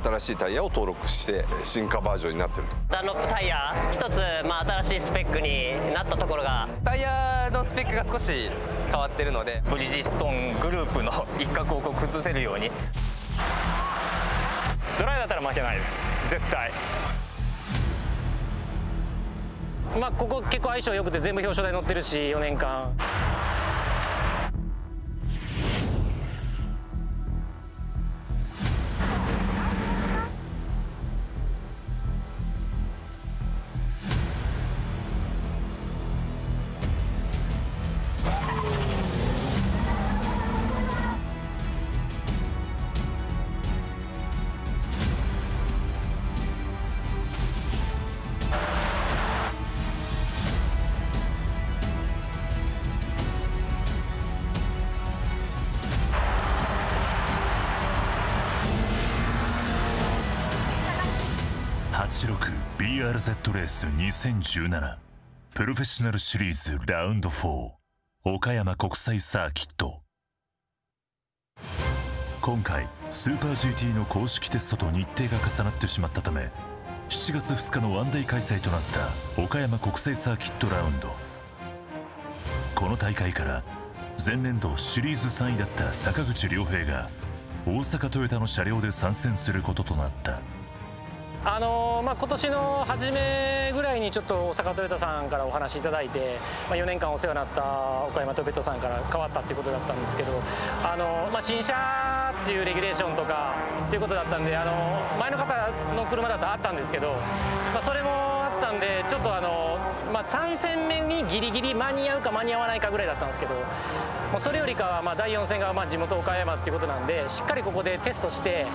新しいタイヤを登録して進化バージョンになってると。ダンロップタイヤ一つ、まあ、新しいスペックになったところが。タイヤのスペックが少し変わってるのでブリヂストングループの一角をこう崩せるように。ドライだったら負けないです。絶対。まあここ結構相性良くて全部表彰台乗ってるし4年間ラ Z レース2017プロフェッショナルシリーズラウンド4岡山国際サーキット。今回スーパー GT の公式テストと日程が重なってしまったため7月2日のワンデー開催となった岡山国際サーキットラウンド。この大会から前年度シリーズ3位だった坂口良平が大阪トヨタの車両で参戦することとなった。あのーまあ、今年の初めぐらいにちょっと大阪トヨタさんからお話いただいて、まあ、4年間お世話になった岡山トヨタさんから変わったっていうことだったんですけど、あのまあ、新車っていうレギュレーションとかっていうことだったんで、あの前の方の車だとあったんですけど、まあ、それもあったんでちょっと、あのまあ、3戦目にギリギリ間に合うか間に合わないかぐらいだったんですけどもうそれよりかはまあ第4戦がまあ地元岡山っていうことなんでしっかりここでテストして。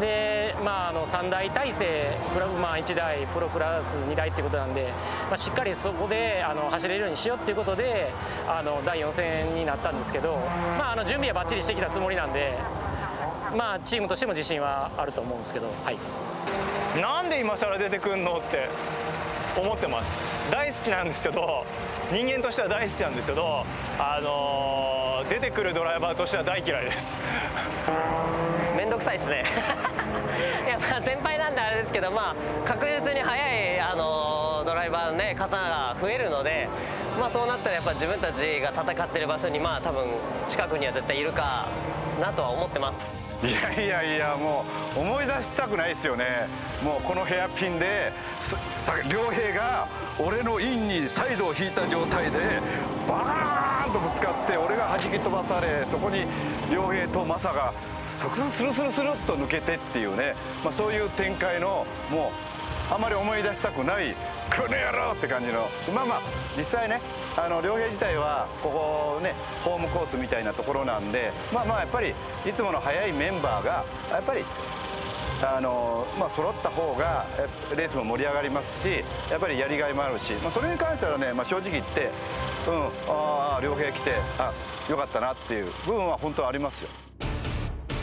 でまあ、あの3台体制プラ、まあ、1台プロクラス2台っていうことなんで、まあ、しっかりそこであの走れるようにしようっていうことであの第4戦になったんですけど、まあ、あの準備はばっちりしてきたつもりなんで、まあ、チームとしても自信はあると思うんですけど、はい、なんで今更出てくんのって思ってます。大好きなんですけど人間としては大好きなんですけどあのー出てくるドライバーとしては大嫌いです。面倒くさいですね いやまあ先輩なんであれですけど、まあ、確実に速い、あのドライバーの、ね、方が増えるので、まあ、そうなったらやっぱ自分たちが戦ってる場所に、まあ、多分近くには絶対いるかなとは思ってます。いやいやいやもう思い出したくないですよねもうこのヘアピンですさ良平が俺のインにサイドを引いた状態でバーンとぶつかって俺が弾き飛ばされそこに良平とマサがスルスルスルっと抜けてっていうね、まあ、そういう展開のもうあまり思い出したくないこの野郎って感じのまあまあ実際ねあの良平自体はここねホームコースみたいなところなんでまあまあやっぱりいつもの速いメンバーがやっぱりあのまあ揃った方がえレースも盛り上がりますしやっぱりやりがいもあるし、まあ、それに関してはね、まあ、正直言ってうんああ良平来てあよかったなっていう部分は本当はありますよ。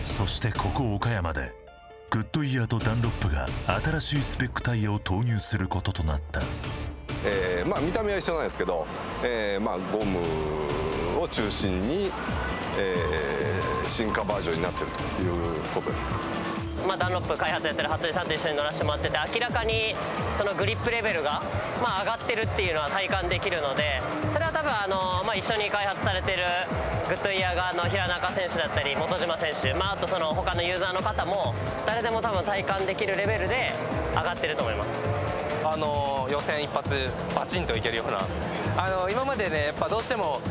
そしてここ岡山でグッドイヤーとダンロップが新しいスペックタイヤを投入することとなったえーまあ、見た目は一緒なんですけど、えーまあ、ゴムを中心に、えー進化バージョンになっているということです。まあ、ダンロップ開発やってる服部さんと一緒に乗らせてもらってて明らかにそのグリップレベルが、まあ、上がってるっていうのは体感できるのでそれは多分あの、まあ、一緒に開発されてるグッドイヤー側の平中選手だったり本島選手、まあ、あとその他のユーザーの方も誰でも多分体感できるレベルで上がってると思います。あの予選一発バチンといけるようなあの今までねやっぱどうしても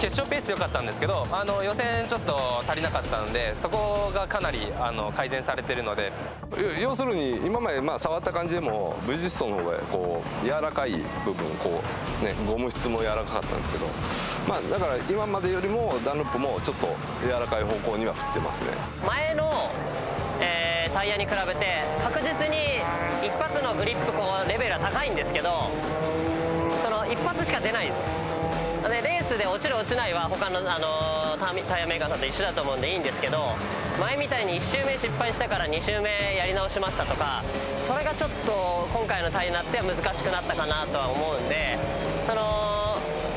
決勝ペース良かったんですけどあの予選ちょっと足りなかったのでそこがかなりあの改善されてるので要要するに今までまあ触った感じでもブリヂストンの方がこう柔らかい部分こう、ね、ゴム質も柔らかかったんですけど、まあ、だから今までよりもダンロップもちょっと柔らかい方向には振ってますね。前の、えータイヤに比べて確実に一発のグリップこうレベルは高いんですけどその一発しか出ないですでレースで落ちる落ちないは他の、あのタイタイヤメーカーさんと一緒だと思うんでいいんですけど前みたいに1周目失敗したから2周目やり直しましたとかそれがちょっと今回のタイヤになっては難しくなったかなとは思うんでその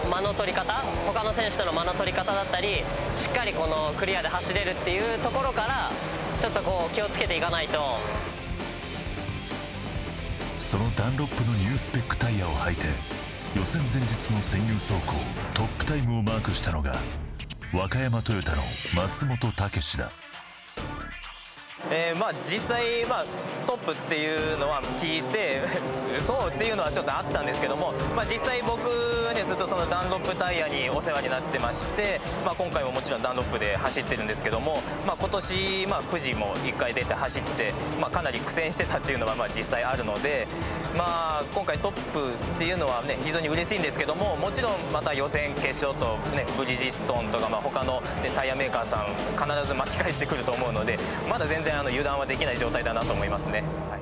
間の取り方他の選手との間の取り方だったりしっかりこのクリアで走れるっていうところからちょっとこう気をつけていかないと。そのダンロップのニュースペックタイヤを履いて予選前日の占有走行トップタイムをマークしたのが和歌山トヨタの松本武だ。えーまあ、実際、まあ、トップっていうのは聞いて そうっていうのはちょっとあったんですけども、まあ、実際僕はねずっとそのダンロップタイヤにお世話になってまして、まあ、今回ももちろんダンロップで走ってるんですけども、まあ、今年、まあ、富士も1回出て走って、まあ、かなり苦戦してたっていうのはまあ実際あるので、まあ、今回トップっていうのはね非常に嬉しいんですけどももちろんまた予選決勝と、ね、ブリヂストンとか、まあ、他の、ね、タイヤメーカーさん必ず巻き返してくると思うのでまだ全然あの油断はできない状態だなと思いますね。はい。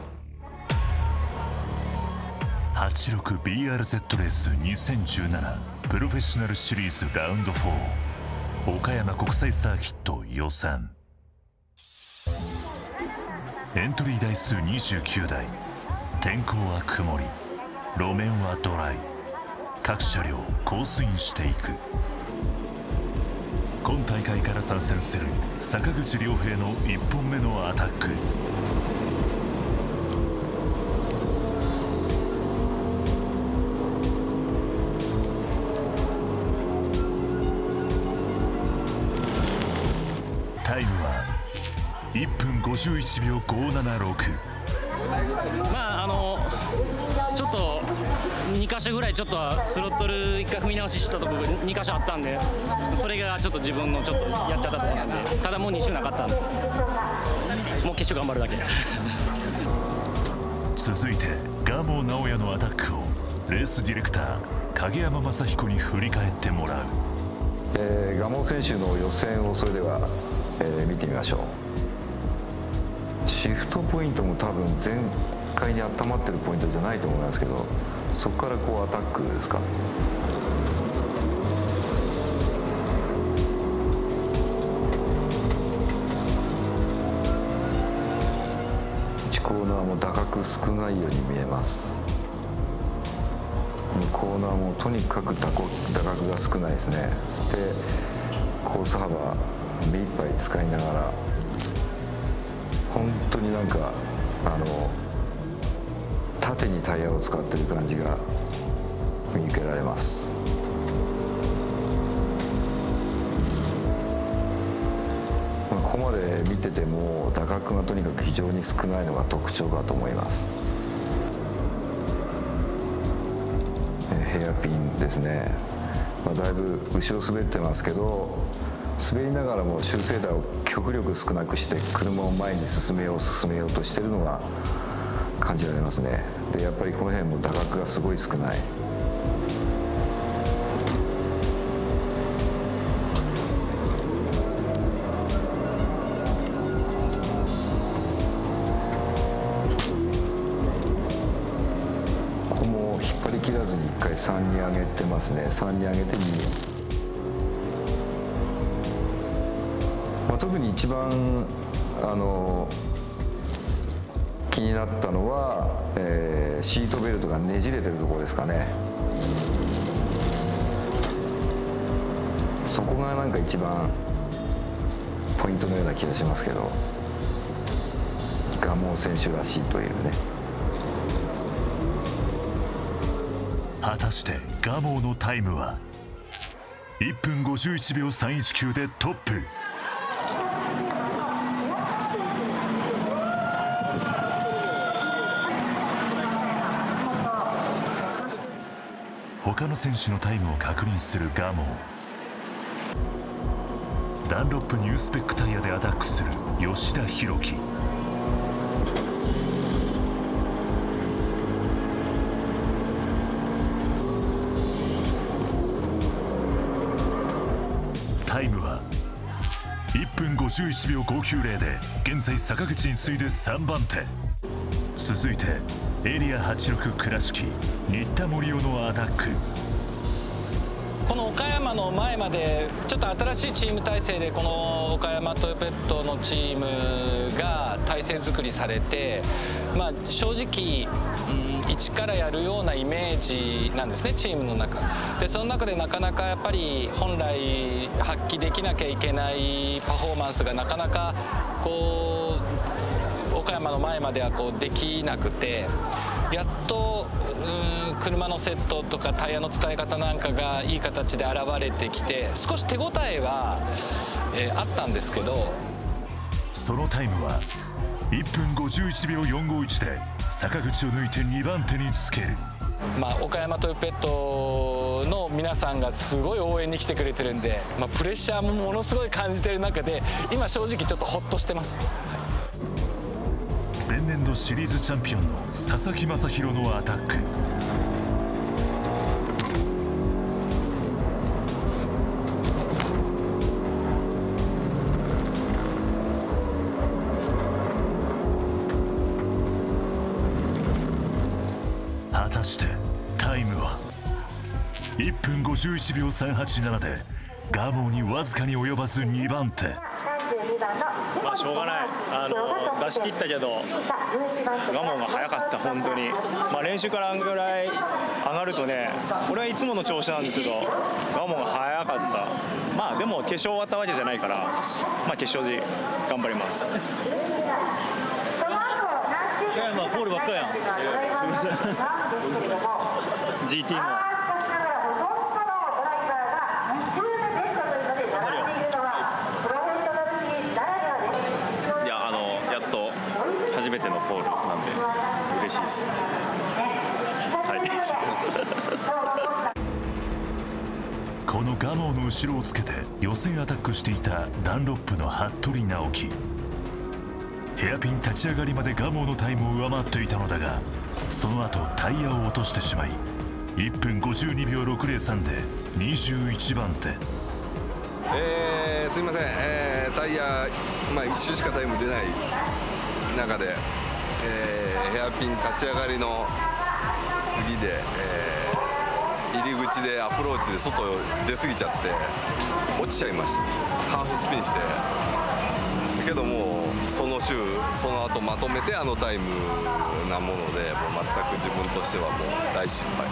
86BRZ レース2017プロフェッショナルシリーズラウンド4岡山国際サーキット予選エントリー台数29台天候は曇り。路面はドライ。各車両コースインしていく。今大会から参戦する坂口良平の1本目のアタック。タイムは1分51秒576まああのちょっと2箇所ぐらいちょっとスロットル1回踏み直ししたところ2箇所あったんでそれがちょっと自分のちょっとやっちゃったところなんでただもう2周なかったんでもう決勝頑張るだけ。続いてガモ直哉のアタックをレースディレクター影山雅彦に振り返ってもらう。えー、蒲生選手の予選をそれでは、えー見てみましょうシフトポイントも多分全開に温まってるポイントじゃないと思いますけどそこからこうアタックですか？コーナーも打角少ないように見えます。コーナーもとにかく打角打角が少ないですね。そしてコース幅目いっぱい使いながら本当になんかあの縦にタイヤを使ってる感じが見受けられます。ここまで見てても打角がとにかく非常に少ないのが特徴かと思います。ヘアピンですね、まあ、だいぶ後ろ滑ってますけど滑りながらも修正台を極力少なくして車を前に進めよう進めようとしてるのが感じられますね。でやっぱりこの辺も打角がすごい少ない。ここも引っ張り切らずに1回3に上げてますね。3に上げて2一番あの気になったのは、えーシートベルトがねじれてるところですかね。そこがなんか一番ポイントのような気がしますけど。蒲生選手らしいというね。果たしてガモーのタイムは？1分51秒319でトップ。他の選手のタイムを確認するガモ。ーダンロップニュースペックタイヤでアタックする吉田裕樹。タイムは1分51秒590で現在坂口に次いで3番手。続いてエリア86倉敷新田森生のアタック。この岡山の前までちょっと新しいチーム体制でこの岡山トヨペットのチームが体制作りされて、まあ、正直、一からやるようなイメージなんですねチームの中。でその中でなかなかやっぱり本来発揮できなきゃいけないパフォーマンスがなかなかこう山の前まではこうできなくてやっとうん車のセットとかタイヤの使い方なんかがいい形で現れてきて少し手応えは、えー、あったんですけどそのタイムは1分51秒451で坂口を抜いて2番手につける。まあ、岡山トヨペットの皆さんがすごい応援に来てくれてるんで、まあ、プレッシャーもものすごい感じてる中で今正直ちょっとホッとしてます前年度シリーズチャンピオンの佐々木正宏のアタック。果たしてタイムは？1分51秒387でガモーにわずかに及ばず2番手。ょうがない。あの出し切ったけどガモンが早かった本当に。まあ練習からあんぐらい上がるとねこれはいつもの調子なんですけどガモンが早かった。まあでも決勝終わったわけじゃないからまあ決勝で頑張ります。岡ールばっかやん。GT もいやあのやっと初めてのポールなんで嬉しいです。はい。このガモーの後ろをつけて予選アタックしていたダンロップの服部直樹。ヘアピン立ち上がりまでガモーのタイムを上回っていたのだがその後タイヤを落としてしまい1分52秒603で21番手。えーすいません、えータイヤ、まあ、1周しかタイム出ない中で、えーヘアピン立ち上がりの次で、えー入り口でアプローチで外出過ぎちゃって落ちちゃいました。ハーフスピンして。けどもうその週その後まとめてあのタイムなものでもう全く自分としてはもう大失敗。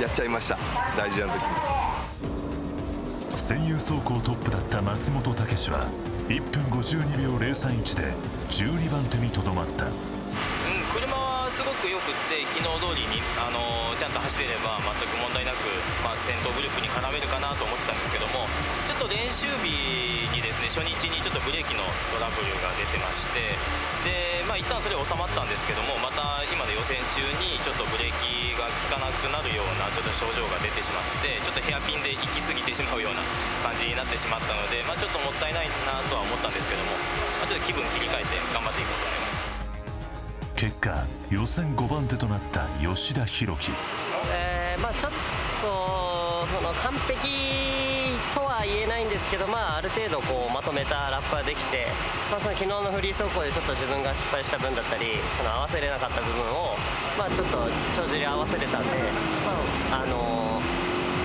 やっちゃいました。大事な時に。専有走行トップだった松本武は1分52秒031で12番手にとどまった。うん、車はすごくよくって昨日通りにあのちゃんと走れれば全く問題なく、まあ、先頭グループに絡めるかなと思ってたんですけどもちょっと練習日にですね初日にちょっとブレーキのトラブルが出てましてで、まあ、一旦それ収まったんですけどもまた今の予選中にちょっとブレーキが効かなくなるようなちょっと症状が出てしまってちょっとヘアピンで行き過ぎてしまうような感じになってしまったので、まあ、ちょっともったいないなとは思ったんですけども、まあ、ちょっと気分切り替えて頑張っていこうと思います。結果予選5番手となった吉田裕樹えーまあ、ちょっとその完璧とは言えないんですけど、まあ、ある程度こうまとめたラップができて、まあ、その昨日のフリー走行でちょっと自分が失敗した分だったりその合わせれなかった部分を、まあ、ちょっと帳尻合わせれたんで、まああの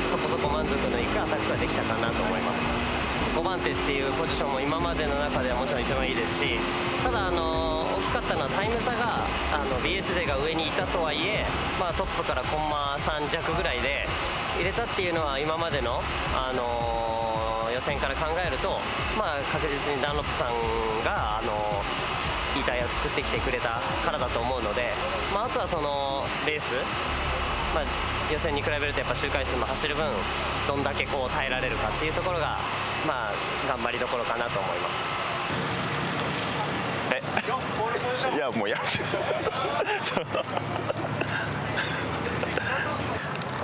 そこそこ満足のいくアタックができたかなと思います。5番手っていうポジションも今までの中ではもちろん一番いいですしただあの大きかったのはタイム差があの BS 勢が上にいたとはいえ、まあ、トップからコンマ3弱ぐらいで入れたっていうのは今までの、あの予選から考えると、まあ、確実にダンロップさんが、あのいいタイヤを作ってきてくれたからだと思うので、まあ、あとはそのレース、まあ、予選に比べるとやっぱ周回数も走る分どんだけこう耐えられるかっていうところが、まあ、頑張りどころかなと思います。いやもうやめて。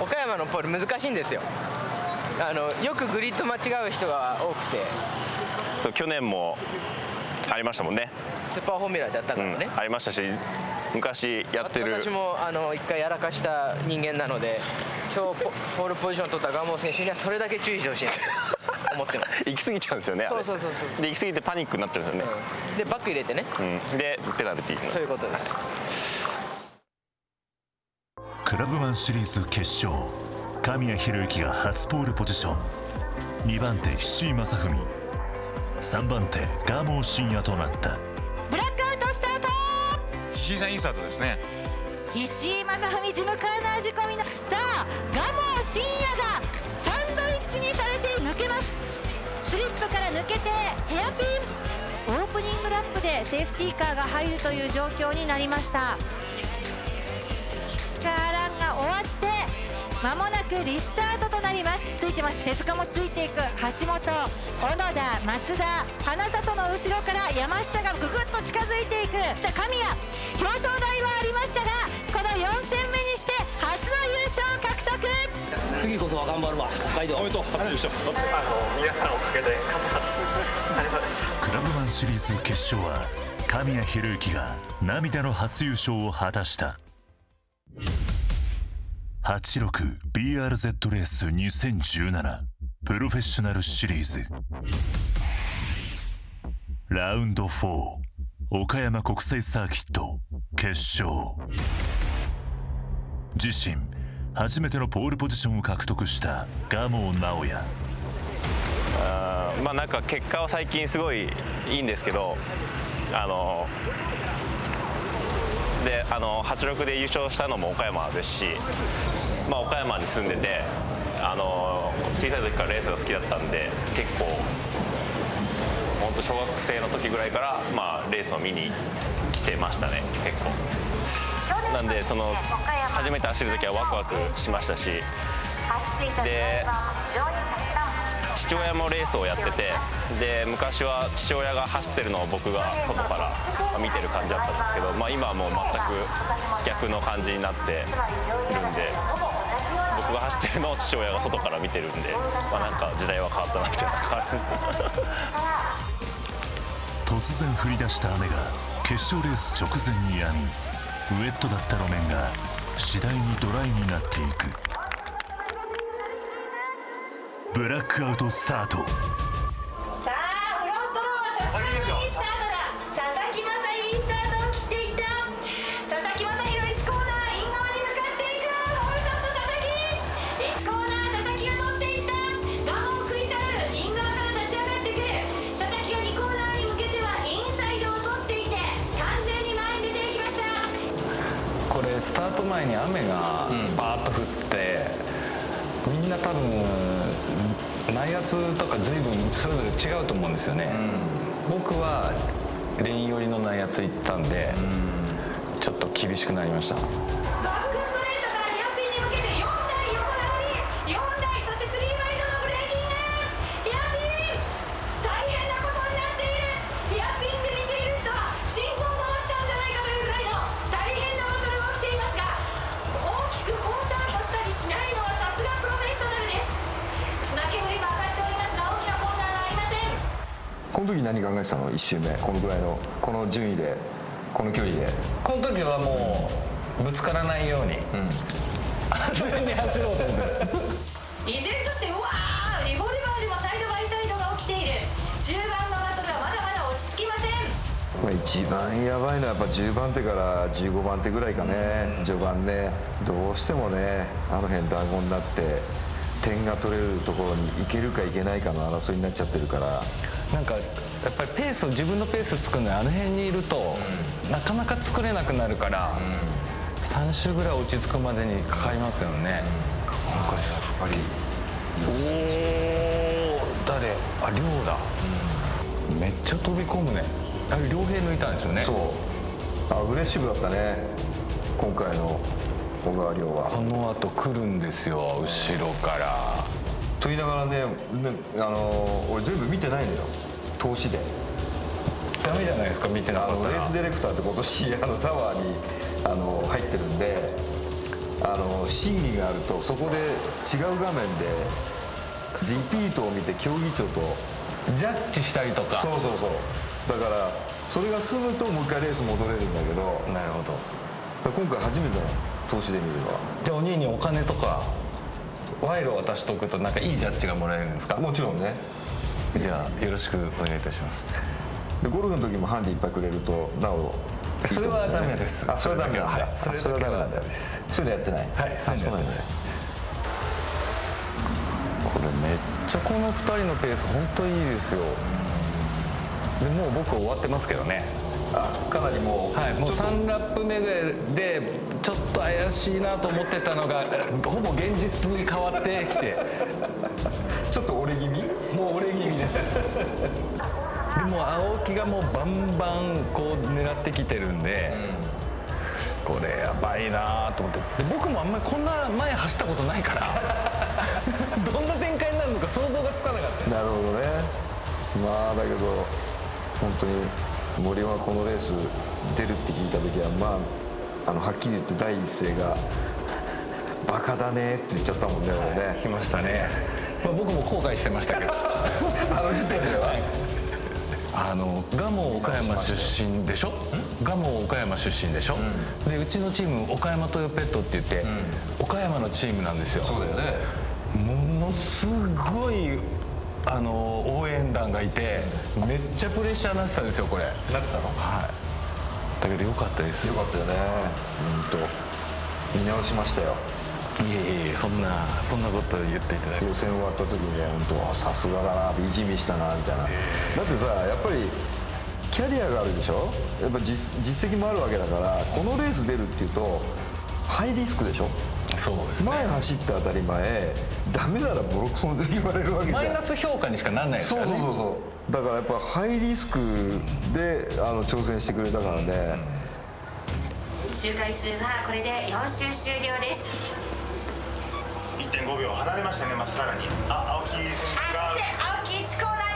岡山のポール難しいんですよあのよくグリッド間違う人が多くて。そう去年もありましたもんね、スーパーフォーミュラでやったからね、うんありましたし昔やってる。私もあの一回やらかした人間なので今日ポポールポジション取ったガモ選手にはそれだけ注意してほしいなと思ってます。行き過ぎちゃうんですよねそうそうそうそう。で行き過ぎてパニックになってるんですよね、でバック入れてね。うん。でペナルティー。そういうことです。クラブマンシリーズ決勝神谷博之が初ポールポジション。2番手石井正文3番手蒲生真也となった。ブラックアウトスタート！石井さんいいスタートですね。石井正文ジムカーナー仕込みのさあ蒲生真也がサンドイッチにされて抜けます。スリップから抜けてヘアピン。オープニングラップでセーフティーカーが入るという状況になりました間もなくリスタートとなります。ついてます。手塚もついていく。橋本小野田松田花里の後ろから山下がぐぐっと近づいていく。そして神谷表彰台はありましたがこの4戦目にして初の優勝獲得。次こそは頑張るわ。北海道。おめでとう。初優勝あの皆さんおかげで傘勝ちありがとうございました。クラブマンシリーズ決勝は神谷博之が涙の初優勝を果たした 86BRZ レース2017プロフェッショナルシリーズ。ラウンド4岡山国際サーキット決勝。自身初めてのポールポジションを獲得した蒲生直哉あまあなんか結果は最近すごいいいんですけどあのであの86で優勝したのも岡山ですし、まあ、岡山に住んでてあの小さい時からレースが好きだったんで結構本当小学生の時ぐらいから、まあ、レースを見に来てましたね結構。なんでその初めて走る時はワクワクしましたしで父親もレースをやっててで昔は父親が走ってるのを僕が外から見てる感じだったんですけど、まあ、今はもう全く逆の感じになっているんで僕が走ってるのを父親が外から見てるんで、まあ、なんか時代は変わったなみたいな感じ。突然降り出した雨が決勝レース直前に止みウェットだった路面が次第にドライになっていく。ブラックアウトスタート。さあフロントローはさすがにいいスタートだ。佐々木正いいスタートを切っていった。佐々木正宏1コーナーイン側に向かっていく。ホールショット佐々木。1コーナー佐々木が取っていった。ガモを食い去るイン側から立ち上がってくる。佐々木が2コーナーに向けてはインサイドを取っていて完全に前に出ていきました。これスタート前に雨がバーッと降って、みんな多分内圧とか随分それぞれ違うと思うんですよね、僕はレイン寄りの内圧行ったんで、ちょっと厳しくなりましたの時何考えてたの？1周目。このぐらいのこの順位でこの距離で。この時はもうぶつからないように、安全に走ろうと思って依然としてうわーリボルバーでもサイドバイサイドが起きている。中盤のバトルはまだまだ落ち着きません。まあ、一番やばいのはやっぱ10番手から15番手ぐらいかね、序盤ね。どうしてもねあの辺団子になって点が取れるところに行けるか行けないかの争いになっちゃってるからなんかやっぱりペース自分のペース作るのにあの辺にいると、なかなか作れなくなるから、3周ぐらい落ち着くまでにかかりますよね、なんかやっぱり。おお誰？あ亮だ、めっちゃ飛び込むね。あれ両平抜いたんですよね。そう。アグレッシブだったね。今回の小川亮は。この後来るんですよ後ろからと言いながらねねあの俺全部見てないのよ。投資で。ダメじゃないですか見てなかったら。あのレースディレクターって今年 あのタワーにあの入ってるんであの審議があるとそこで違う画面でリピートを見て競技長とジャッジしたりとか。そうそうそう。だからそれが済むともう一回レース戻れるんだけど。なるほど。今回初めての投資で見るのは。じゃあお兄にお金とか賄賂を渡しとくとなんかいいジャッジがもらえるんですか？もちろんね。じゃあよろしくお願いいたします。でゴルフの時もハンディいっぱいくれるとなお。それはダメです。あそれはダメなんだ。は。いあそれは。ダメです。そういうのやってない？はいそういうのやってませんちゃこの2人のペース本当いいですよ。でもう僕終わってますけどね。あかなりもうはいもう3ラップ目ぐらいでちょっと怪しいなと思ってたのがほぼ現実に変わってきて。ちょっと折れ気味？もう折れ気味です。でも青木がもうバンバンこう狙ってきてるんで、これやばいなと思って。で僕もあんまりこんな前走ったことないから どんな展開になるのか想像がつかなかった。なるほどね。まあだけど本当に森はこのレース出るって聞いた時はまああのはっきり言って第一声が「バカだね」って言っちゃったもんね俺ね。来ましたね、まあ、僕も後悔してましたけど。あの時点ではあの蒲生岡山出身でしょ？蒲生岡山出身でしょ、でうちのチーム岡山トヨペットって言って、岡山のチームなんですよ。そうだよね。ものすごいあの応援団がいてめっちゃプレッシャーになってたんですよこれ。なってたの？はい。だけどよかったです。よよかったよね。本当見直しましたよ。いえいえそんなそんなこと言っていただいて。予選終わった時には本当あさすがだなって意地見したなみたいな。だってさやっぱりキャリアがあるでしょ？やっぱ実実績もあるわけだからこのレース出るっていうとハイリスクでしょ？そうですね。前走って当たり前ダメならボロクソに言われるわけじゃん。マイナス評価にしかならないですからね。そうそうそうそう。だからやっぱハイリスクであの挑戦してくれたからね、周回数はこれで4周終了です。1.5秒離れましたねまたさらに。あ青木選手が。あそして青木1コーナー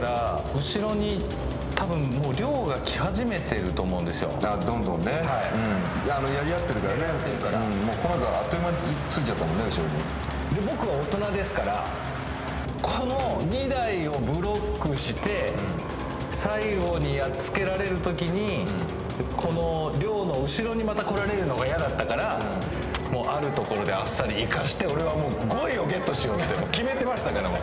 から後ろに多分もう量が来始めてると思うんですよ。あどんどんね、はい。うん、あのやり合ってるからね。やってるから、うん、もうこの後あっという間につついちゃったもんね後ろに。で僕は大人ですからこの2台をブロックして最後にやっつけられる時にこの量の後ろにまた来られるのが嫌だったからもうあるところであっさり生かして俺はもう5位をゲットしようってもう決めてましたからもう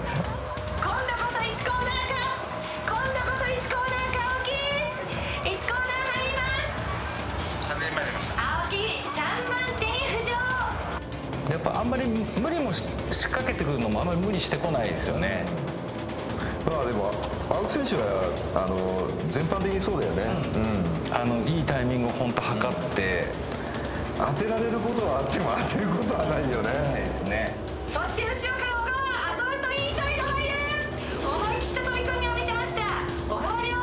仕掛けてくるのもあんまり無理してこないですよね。まあでも青木選手はあの全般的にそうだよね、うん。あのいいタイミングを本当測って。当てられることはあっても当てることはないよね。ですね。そして後ろから小川後々インサイド入る思い切った飛び込みを見せました。小川亮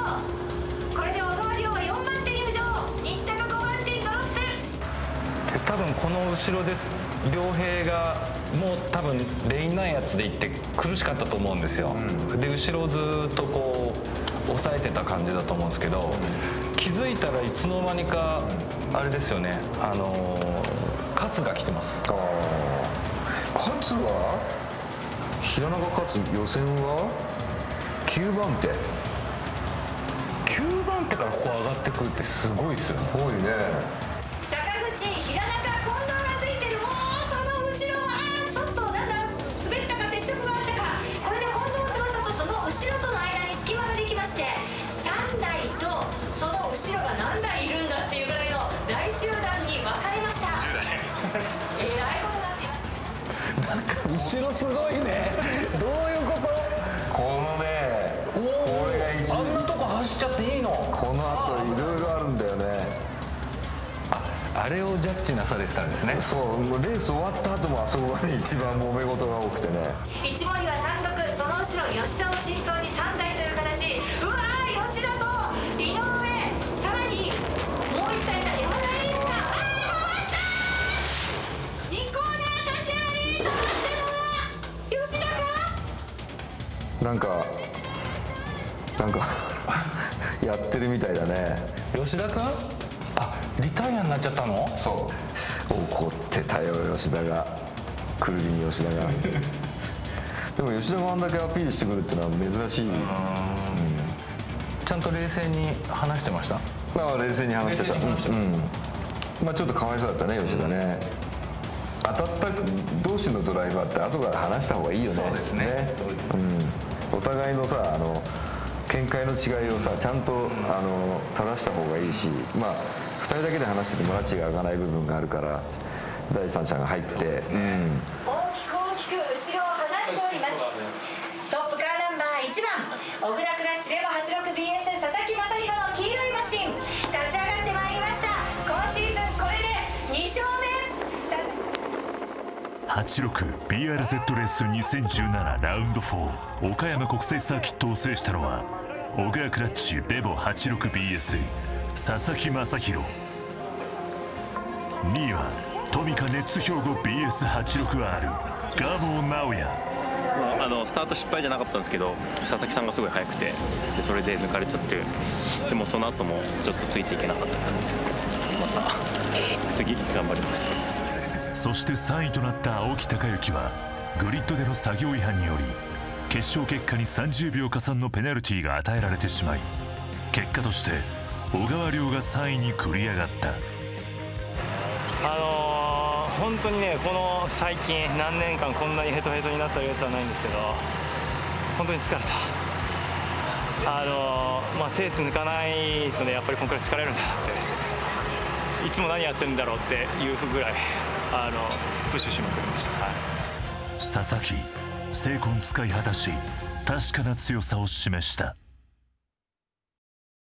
これで小川亮は4番手に浮上新田が5番手にドロップで多分この後ろです。良平がもう多分レインないやつで行って苦しかったと思うんですよ、で後ろをずっとこう抑えてた感じだと思うんですけど気づいたらいつの間にかあれですよね。あのー勝が来てます。ああ勝は？平永勝予選は？9番手。9番手からここ上がってくるってすごいですよね。多いねすごいね。どういうこと？このねこれが一あんなとこ走っちゃっていいの？この後いろいろあるんだよね。あれをジャッジなされてたんですね。そうもうレース終わった後もあそこがね一番揉め事が多くてね。一森は単独その後ろ吉田を先頭に3台となんかなんか やってるみたいだね。吉田君あリタイアになっちゃったの？そう。怒ってたよ吉田が。くるりに吉田が。でも吉田があんだけアピールしてくるっていうのは珍しい。ちゃんと冷静に話してました？まあ冷静に話してた。うんまあちょっとかわいそうだったね吉田ね、当たった同士のドライバーって後から話した方がいいよね。そうですね。うん、お互いのさあの見解の違いをさちゃんとあの正した方がいいしまあ2人だけで話してても拉致が開かない部分があるから第三者が入って、うん、86BRZ レース2017ラウンド4岡山国際サーキットを制したのは小倉クラッチレボ 86BS 佐々木正宏。2位はトミカネッツ兵庫 BS86R ガモ直也まあ、あのスタート失敗じゃなかったんですけど佐々木さんがすごい速くてでそれで抜かれちゃってでもその後もちょっとついていけなかった感じですまた次頑張ります。そして3位となった青木孝之はグリッドでの作業違反により決勝結果に30秒加算のペナルティが与えられてしまい結果として小川亮が3位に繰り上がった。あのー本当にねこの最近何年間こんなにヘトヘトになったレースはないんですけど本当に疲れた。あのーまあ手抜かないとねやっぱりこんくらい疲れるんだなっていつも何やってるんだろうっていうぐらいあのプッシュしまくりました、はい。佐々木精魂使い果たし確かな強さを示した。